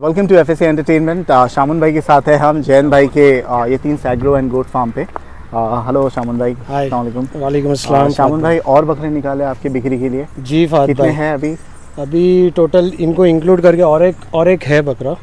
Welcome to F S entertainment Shamun भाई के साथ है हम जैन भाई के ये तीन सैग्रो एंड गोट फार्म पे हेलो शामुन भाई वालेकुम अस्सलाम शामुन भाई और बकरे निकाले आपके बिक्री के लिए जी फात कितने हैं अभी अभी टोटल इनको इंक्लूड करके और एक और एक है बकरा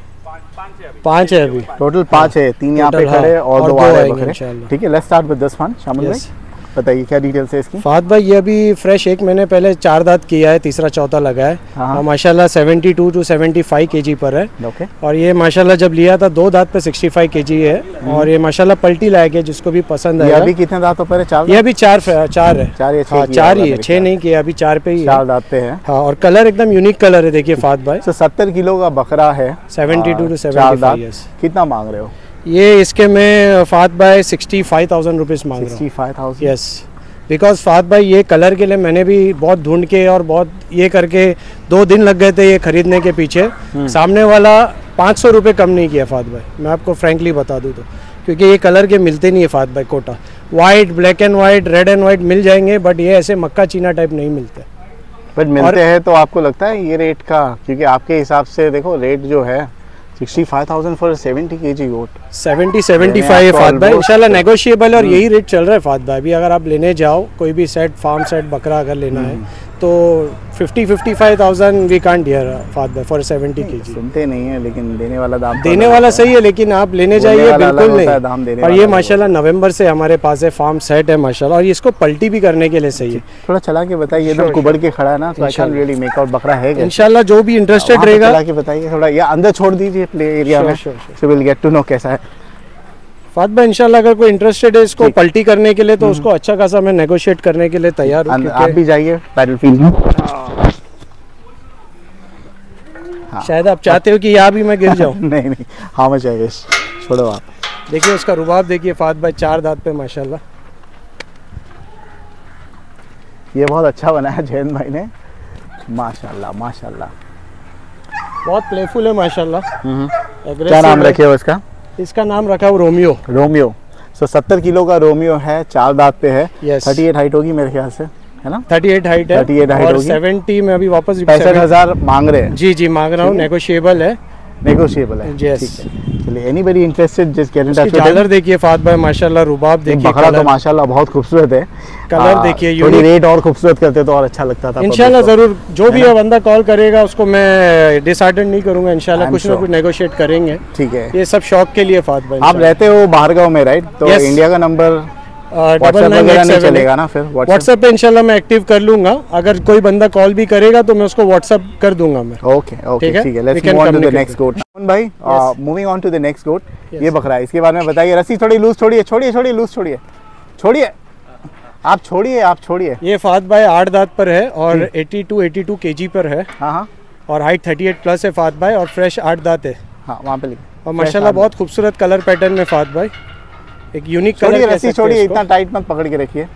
पाँच है अभी टोटल पाँच है तीन यहाँ पे खड़े हाँ, और दो आ रहे बकरे ठीक है let's start with this one Shamun भाई बताइए क्या डिटेल्स है इसकी? फात भाई ये अभी फ्रेश एक महीने पहले चार दांत किया है तीसरा चौथा लगा है। हाँ। और माशाल्लाह 72 टू 75 केजी पर है। ओके और ये माशाल्लाह जब लिया था दो दांत पे 65 केजी है। और ये माशाल्लाह पलटी लायक है जिसको भी पसंद हम्म। ये आएगा। अभी कितने दांतों पर है? चार ये अभी चार चार है। चार हाँ चार ही है छह नहीं किया अभी चार पे ही चार दांत पे है। हाँ और कलर एकदम यूनिक कलर है देखिए फात भाई। सत्तर किलो का बकरा है। 72 और to चार 75 दांत। yes. कितना मांग रहे हो? ये इसके मैं फात भाई सिक्सटी फाइव थाउज़ेंड रुपीज़ मांग रहा हूँ। फाइव थाउज़ेंड यस बिकॉज़ फात भाई ये कलर के लिए मैंने भी बहुत ढूंढ के और बहुत ये करके दो दिन लग गए थे ये खरीदने के पीछे। सामने वाला पाँच सौ रुपये कम नहीं किया फात भाई। मैं आपको फ्रेंकली बता दूँ तो। क्योंकि ये कलर के मिलते नहीं है फात भाई Kota. White black and white red and white मिल जाएँगे बट ये ऐसे मक्का चीना टाइप नहीं मिलते। बट मिलते हैं तो आपको लगता है ये रेट का? क्योंकि आपके हिसाब से देखो रेट जो है sixty five thousand for seventy K G goat seventy seventy five आपको फात भाई इंशाल्लाह नेगोशिएबल और यही रेट चल रहा है फात भाई अभी अगर आप लेने जाओ कोई भी सेट फार्म सेट बकरा अगर लेना है तो fifty fifty five thousand we can't फात भाई फॉर सेवेंटी के जी सुनते नहीं है लेकिन देने वाला दाम तो देने वाला सही है। लेकिन आप लेने जाइए बिल्कुल होता है, दाम देने नहीं और ये माशाल्लाह नवंबर से हमारे पास है फार्म सेट है माशाल्लाह और इसको पलटी भी करने के लिए सही है। थोड़ा चला के बताइए एकदम कुबड़ के खड़ा है ना तो आई कैन इंशाल्लाह। रियली मेक आउट बकरा है इंशाल्लाह जो भी इंटरेस्टेड रहेगा। चला के बताइए थोड़ा या अंदर छोड़ दीजिए प्ले एरिया में. So will get to know कैसा है। फात भाई इंशाल्लाह अगर कोई इंटरेस्टेड है इसको। पलटी करने के लिए तो उसको अच्छा खासा मैं नेगोशिएट करने के लिए तैयार हूँ आप भी जाइए बैटल में। हाँ। शायद आप चाहते हो कि यहाँ भी मैं गिर जाऊँ। नहीं नहीं। है विश छोड़ो आप। देखिए उसका रुबाब देखिए फात भाई चार दांत पे माशाल्लाह। ये बहुत अच्छा बनाया जयंत भाई ने। माशाल्लाह माशाल्लाह। बहुत प्लेफुल है माशाल्लाह। क्या नाम रखे हो इसका इसका नाम रखा है रोमियो। रोमियो। सो सत्तर किलो का रोमियो है चार दांत पे है। थर्टी एट हाइट होगी मेरे ख्याल से है ना? 38 हाइट है 38 हाइट होगी। 70 में अभी वापस पैंसठ हज़ार मांग रहे हैं। जी जी मांग रहा हूँ। नेगोशिएबल है। नेगोशिएबल है. ठीक है। चलिए anybody interested just get in touch with देखिए फात भाई माशाल्लाह रुबाब देखिए बकरा तो माशाल्लाह बहुत खूबसूरत है। कलर देखिए, थोड़ी रेट और खूबसूरत करते तो और अच्छा लगता था इंशाल्लाह ज़रूर जो भी है बंदा कॉल करेगा उसको मैं डिसाइडेड नहीं करूँगा इंशाल्लाह कुछ ना कुछ नेगोशिएट करेंगे। ठीक है। ये सब शौक के लिए फात भाई आप रहते हो बाहर गाँव में राइट तो इंडिया का नंबर व्हाट्सएप नाइन वगैरह नहीं चलेगा ना फिर व्हाट्सएप पे इंशाल्लाह मैं एक्टिव कर लूँगा। अगर कोई बंदा कॉल भी करेगा तो मैं उसको व्हाट्सएप कर दूँगा मैं। ओके ओके ठीक है? ठीक We let's move on to the next goat भाई moving on to the next goat ये बकरा है इसके बारे में बताइए। रस्सी थोड़ी लूज छोड़िए छोड़िए छोड़िए लूज छोड़िए। छोड़िए। आप छोड़िए आप छोड़िए। ये फात भाई आठ दांत पर है और 82 82 केजी पर है। हाँ हाँ। और हाइट 38 प्लस है फात भाई और फ्रेश आठ दांत है। हाँ वहाँ पे लिखिए और माशाल्लाह बहुत खूबसूरत कलर पैटर्न में फात भाई। एक यूनिक कलर छोड़िए रस्सी छोड़िए इतना टाइट मत पकड़ के रखिए।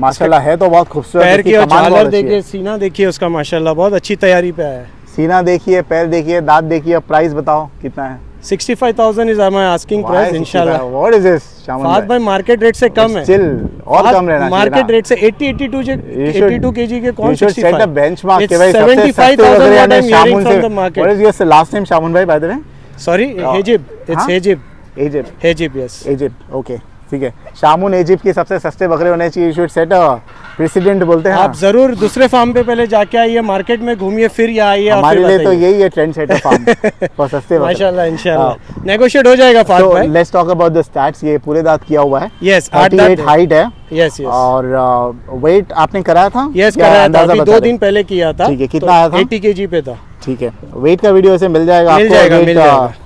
माशाल्लाह है तो बहुत खूबसूरत पैर की झालर देखिए सीना देखिए उसका माशाल्लाह बहुत अच्छी तैयारी पे है। सीना देखिए पैर देखिए दांत देखिए प्राइस बताओ कितना है। 65000 इज़ माय आस्किंग प्राइस इंशाल्लाह व्हाट इज़ दिस फात भाई? मार्केट रेट से कम है। स्टिल और कम रहना मार्केट रेट से 80 82 जे 82 केजी के कौन should set a 65 benchmark It's कि भाई 75,000 बकरे what हैं I'm शामुन hearing से। from the market. What is your Shamun भाई by the way? सॉरी हेजिब इट्स? हेजिब Egypt. हेजिब यस Egypt. Okay. ठीक है. शामुन इजिप्ट के सबसे सस्ते बकरे होने चाहिए you should set a president बोलते हैं आप ज़रूर दूसरे फार्म पे पहले जाके आइए मार्केट में घूमिए फिर यहाँ आइए हमारे लिए तो यही है ट्रेंड सेटर फार्म फॉर सस्ते माशाल्लाह इंशाल्लाह. नेगोशिएट हो जाएगा फात तो let's talk about the stats ये पूरे दांत किया हुआ है. यस आठ 38 हाइट है। यस यस और वेट आपने कराया था? यस कराया था. अभी दो दिन पहले किया था। ठीक है, कितना आया था? 80 केजी पे था। ठीक है. वेट का वीडियो से मिल जाएगा मिल आपको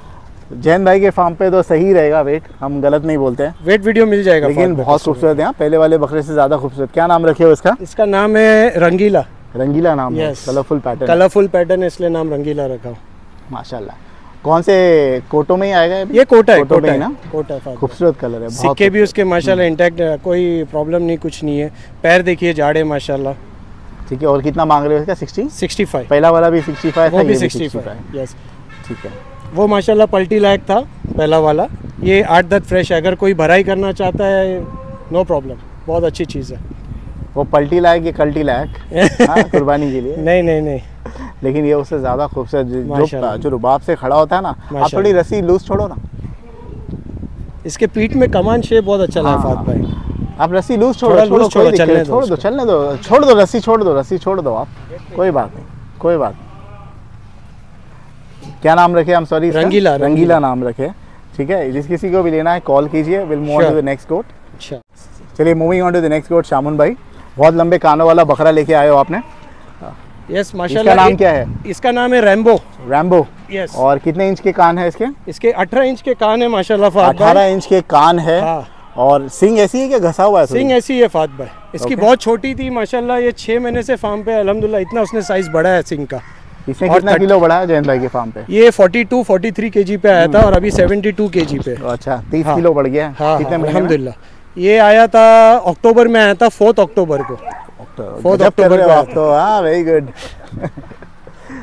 जैन भाई के फार्म पे तो सही रहेगा वेट हम गलत नहीं बोलते हैं। वेट वीडियो मिल जाएगा लेकिन बहुत खूबसूरत है हाँ, पहले वाले बकरे से ज़्यादा खूबसूरत। क्या नाम रखे हो इसका? इसका नाम है रंगीला। रंगीला नाम है कलरफुल पैटर्न कलरफुल पैटर्न है इसलिए नाम रंगीला रखा हूँ। माशाल्लाह। कौन से कोटो में ही आएगा ये कोटा है कोटो है ना? कोटा है खूबसूरत कलर है सिक्के भी उसके माशाल्लाह इंटैक्ट है कोई प्रॉब्लम नहीं कुछ नहीं है। पैर देखिए जाड़े माशाल्लाह। ठीक है और कितना मांग रहे हो इसका? सिक्सटी 65 पहला वाला भी सिक्सटी फाइव वो था ये भी 65 65 यस ठीक है। वो माशाल्लाह पलटी लायक था पहला वाला। ये आठ दस फ्रेश है अगर कोई भराई करना चाहता है नो प्रॉब्लम बहुत अच्छी चीज़ है। वो पलटी लायक ये कल्टी लायक। हाँ, कुर्बानी के लिए। नहीं नहीं नहीं। लेकिन ये उससे ज़्यादा खूबसूरत जो जो रुबाब से खड़ा होता है ना आप थोड़ी रस्सी लूज छोड़ो ना। इसके पीठ में कमान शेप बहुत अच्छा लगा हाँ, भाई। आप रस्सी लूज छोड़ो छोड़ो छोड़ो, दो छोड़ दो उसको। चलने दो छोड़ दो रस्सी छोड़ दो रस्सी छोड़ दो आप। कोई बात नहीं कोई बात नहीं क्या नाम रखे हम सॉरी रंगीला, रंगीला। नाम रखे। ठीक है जिस किसी को भी लेना है कॉल कीजिए। Will move Sure. To the next goat अच्छा चलिए moving on to the next goat Shamun भाई। बहुत लंबे कानों वाला बकरा लेके आए हो आपने। यस इसका माशाल्लाह नाम क्या है? इसका नाम है रैम्बो रैम्बो यस और कितने इंच के कान है इसके? इसके 18 इंच के कान है माशाल्लाह अठारह इंच के कान है। हाँ। और सिंग ऐसी है कि घसा हुआ है सिंग ऐसी है फात भाई। इसकी Okay. बहुत छोटी थी माशाल्लाह ये छः महीने से फार्म पे अल्हम्दुलिल्लाह इतना उसने साइज़ बढ़ा है सिंग का। इसने और कितना किलो बढ़ा है जयंत भाई के फार्म पे? ये 42 43 केजी पे आया था और अभी 72 केजी पे। अच्छा तीस हाँ। किलो बढ़ गया हाँ। कितने हाँ, में? ये आया था अक्टूबर में आया था फोर्थ अक्टूबर को। कर अक्टूबर को आप तो। हाँ वेरी गुड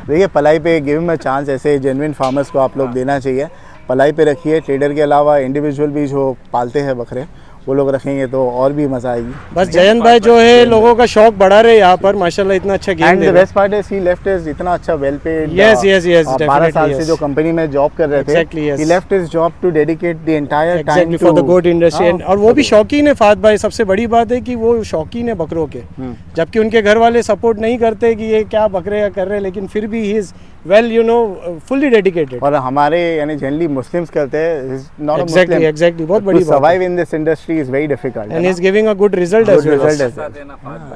देखिए पलाई पे गिव अ चांस ऐसे जेन्युइन फार्मर्स को आप लोग हाँ। देना चाहिए। पलाई पे रखिए ट्रेडर के अलावा इंडिविजुअल भी जो पालते हैं बकरे वो लोग रखेंगे तो और भी मज़ा आएगी। बस जयंत भाई जो है लोगों का शौक बढ़ा रहे यहाँ पर माशाल्लाह इतना अच्छा गेम एंड दे द हैं। Best part is he left is इतना अच्छा well paid Yes, yes, yes, 12 साल से जो कंपनी में जॉब कर रहे थे Exactly, he left his job to dedicate the entire time for the good industry हाँ, और वो भी शौकीन है फात भाई सबसे बड़ी बात है कि वो शौकीन है बकरों के। हम्म। जबकि उनके घर वाले सपोर्ट नहीं करते कि ये क्या बकरे कर रहे हैं लेकिन फिर भी he is well you know fully dedicated और हमारे यानी जनरली मुस्लिम्स करते हैं नॉट एग्जैक्टली एग्जैक्टली बहुत बड़ी survive in this industry is very difficult and is giving a good result as Good well as well.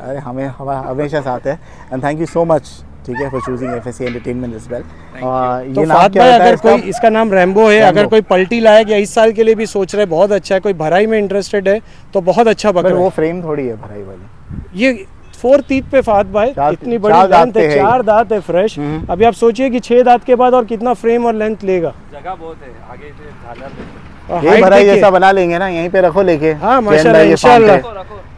अरे हमें हमेशा साथ है। And thank you so much ठीक है for choosing FSC entertainment as well तो ये नाम क्या है अगर कोई इसका नाम रैम्बो है अगर कोई पलटी लायक या इस साल के लिए भी सोच रहे हैं बहुत अच्छा है कोई भराई में इंटरेस्टेड है तो बहुत अच्छा पर बकरा वो फ्रेम थोड़ी है भराई वाली। ये फोर तीत पे फात भाई इतनी बड़ी दांत है है चार दांत है फ्रेश हम्म। अभी आप सोचिए कि छह दांत के बाद और कितना फ्रेम और लेंथ लेगा जगह बहुत है आगे ये height भराई जैसा बना लेंगे ना यहीं पे रखो लेके हाँ, जैन माशाल्लाह। इंशाल्लाह।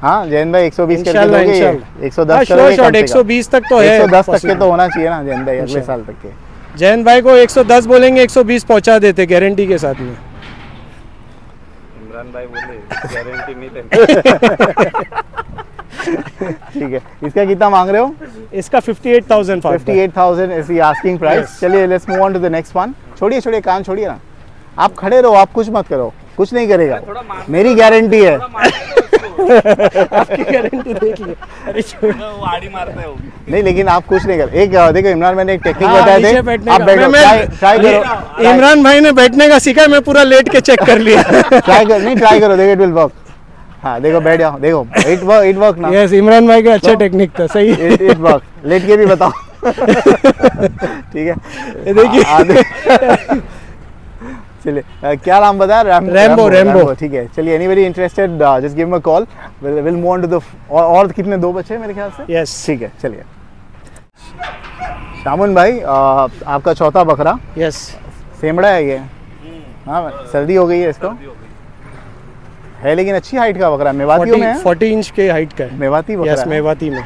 हाँ जैन भाई 120 करके इंशाल्लाह, दोगे 110 हाँ, करोगे कम। 120 तक तो है 110 तक के। तो होना चाहिए ना जैन भाई अगले इंशाल्लाह। साल तक के जैन भाई को 110 बोलेंगे 120 पहुँचा देते गारंटी के साथ में इमरान भाई बोले गारंटी नहीं देते ठीक है। इसका कितना मांग रहे हो? इसका 58000 फात भाई 58000 इज़ द आस्किंग प्राइस चलिए let's move on to the next one छोड़िए छोड़िए कान छोड़िए ना। आप खड़े रहो आप कुछ मत करो। कुछ नहीं करेगा। मेरी गारंटी है। आपकी गारंटी देख ली। अरे आड़ी मारते हो। नहीं लेकिन आप कुछ नहीं कर एक देखो इमरान मैंने एक टेक्निक हाँ, बताया थे। आप बैठो ट्राई करो। इमरान भाई ने बैठने का सीखा मैं पूरा लेट के चेक कर लिया। ट्राई कर नहीं ट्राई करो देखो इट विल वर्क हाँ देखो बैठ जाओ। देखो इट वर्क इट वर्क ना यस इमरान भाई का अच्छा टेक्निक था सही। इट वर्क लेट के भी बताओ। ठीक है। ये देखिए। चलिए क्या नाम बताया रैम रैम्बो, रैम्बो। ठीक है। चलिए anybody interested just give me a call will will move on to the और कितने दो बच्चे मेरे ख्याल से? यस ठीक है चलिए। शामुन भाई आपका चौथा बकरा। यस सेमड़ा है ये। हाँ सर्दी हो गई है इसको। है लेकिन अच्छी हाइट का बकरा मेवाती में फोर्टी इंच के हाइट का है। मेवाती बकरा यस मेवाती में।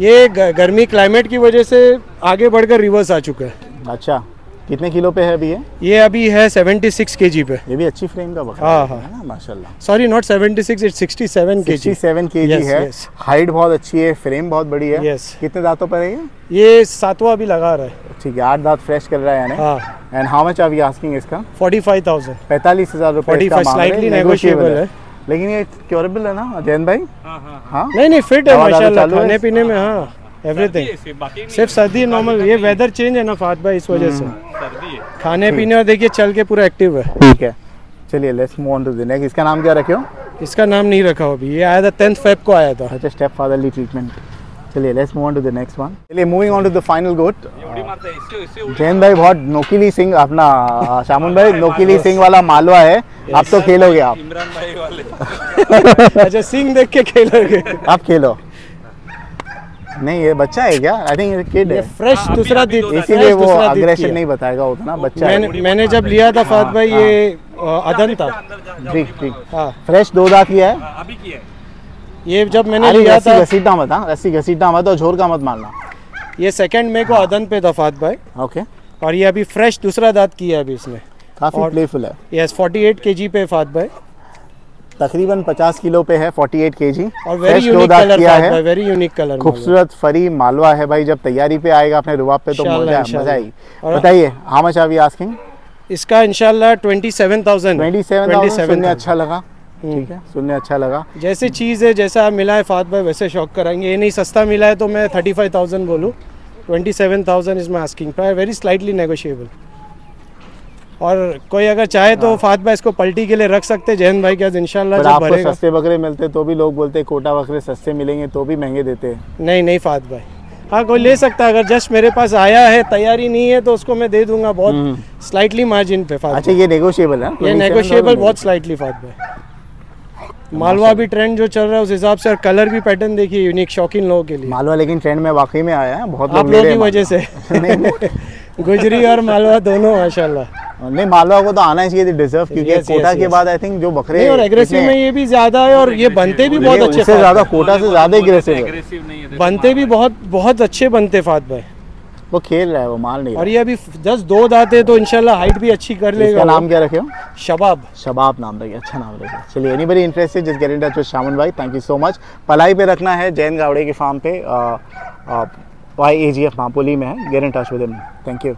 ये गर्मी क्लाइमेट की वजह से आगे बढ़कर रिवर्स आ चुका है। अच्छा। कितने किलो पे है अभी ये? ये अभी है 76 केजी पे। ये भी अच्छी फ्रेम का बकरा हाँ, है हाँ। ना माशाल्लाह। Sorry not 76 it's 67 KG. 67 KG Yes, है। yes. हाइट बहुत अच्छी है फ्रेम बहुत बड़ी है। Yes. कितने दांतों पर है ये? ये सातवां अभी लगा रहा है। ठीक है आठ दांत फ्रेश कर रहा है यानी। हाँ। And how much are we asking इसका? 45000 पैंतालीस हज़ार रुपए 45 इसका मांग रहे हैं, है। लेकिन ये क्योरेबल है ना जैन भाई? हाँ हाँ हाँ। नहीं नहीं फिट है माशाल्लाह खाने पीने में हाँ एवरीथिंग है, सिर्फ़ सर्दी नॉर्मल ये वेदर चेंज है ना फात भाई इस वजह से। सर्दी है खाने पीने और देखिए चल के पूरा एक्टिव है। ठीक है। चलिए let's move on to the next इसका नाम क्या रखे हो? इसका नाम नहीं रखा हो अभी। ये आया था टेंथ फेब को आया था। अच्छा स्टेप फादरली ट्रीटमेंट चलिए let's move on to the next one चलिए moving on to the final goat Jain भाई बहुत नोकीली सिंह अपना शामुन भाई नोकीली सिंह वाला मालवा है। आप तो खेलोगे आप। इमरान भाई वाले। अच्छा सिंह देख के खेलोगे। आप खेलो। नहीं ये बच्चा है क्या? आई थिंक किड ये है। फ्रेश हाँ, दूसरा दिन। इसीलिए वो अग्रेशन नहीं बताएगा उतना बच्चा मैंने मैंने जब लिया था फात भाई ये अदन था। ठीक ठीक। हाँ। फ्रेश दो दांत किया है? हाँ, अभी किया है। ये जब मैंने अरे लिया रस्सी था घसीटना मत हाँ रस्सी घसीटना मत और झोर का मत मारना। ये सेकंड मे को अदन पे था फात भाई। ओके। और ये अभी फ्रेश दूसरा दांत किया है अभी इसने। काफ़ी प्लेफुल है। यस 48 केजी पे फात भाई। तकरीबन 50 किलो पे है 48 केजी और वेरी यूनिक कलर किया है। वेरी यूनिक कलर खूबसूरत फरी मालवा है भाई जब तैयारी पे आएगा अपने रुबाब पे तो मज़ा। मज़ा आएगी। बताइए how much are we asking इसका इंशाल्लाह ट्वेंटी सेवन थाउज़ेंड 27000 सुनने अच्छा लगा। ठीक है सुनने अच्छा लगा। जैसे चीज़ है जैसा मिला है फात भाई वैसे शौक कराएँगे। ये नहीं सस्ता मिला है तो मैं थर्टी फाइव थाउज़ेंड बोलूँ। Twenty seven thousand is my asking price very slightly negotiable और कोई अगर चाहे तो फात भाई इसको पलटी के लिए रख सकते जैन भाई के इंशाल्लाह जब भरेगा। सस्ते बकरे मिलते तो भी लोग बोलते कोटा बकरे सस्ते मिलेंगे तो भी महँगे देते हैं। नहीं नहीं फात भाई हाँ कोई ले सकता है अगर जस्ट मेरे पास आया है तैयारी नहीं है तो उसको मैं दे दूँगा बहुत स्लाइटली मार्जिन पे फात अच्छा ये नेगोशिएबल है ये 27,000 नेगोशिएबल बहुत स्लाइटली फात भाई मालवा भी ट्रेंड जो चल रहा है उस हिसाब से और कलर भी पैटर्न देखिए यूनिक शौकीन लोगों के लिए। मालवा लेकिन ट्रेंड में वाकई में आया है बहुत आप लोगों की वजह से। गुजरी और मालवा दोनों माशाल्लाह। नहीं मालवा को तो आना ही चाहिए डिजर्व क्योंकि Yes, कोटा yes, के yes. बाद आई थिंक जो बकरे और एग्रेसिव में ये भी ज़्यादा है और ये बनते भी बहुत अच्छे उससे फात ज़्यादा कोटा से ज़्यादा एग्रेसिव है। है बनते भी बहुत बहुत अच्छे बनते फात भाई। वो खेल रहा है वो माल नहीं और ये अभी जस्ट दो दाते तो इंशाल्लाह हाइट भी अच्छी कर इसका लेगा नाम क्या रखे हो? शबाब। शबाब नाम रखिए अच्छा नाम रखिए। चलिए anybody interested just get in touch shaman भाई थैंक यू सो मच पलाई पे रखना है जैन गावड़े के फार्म पे वाई ए जी एफ़ मापोली में है get in touch with him thank you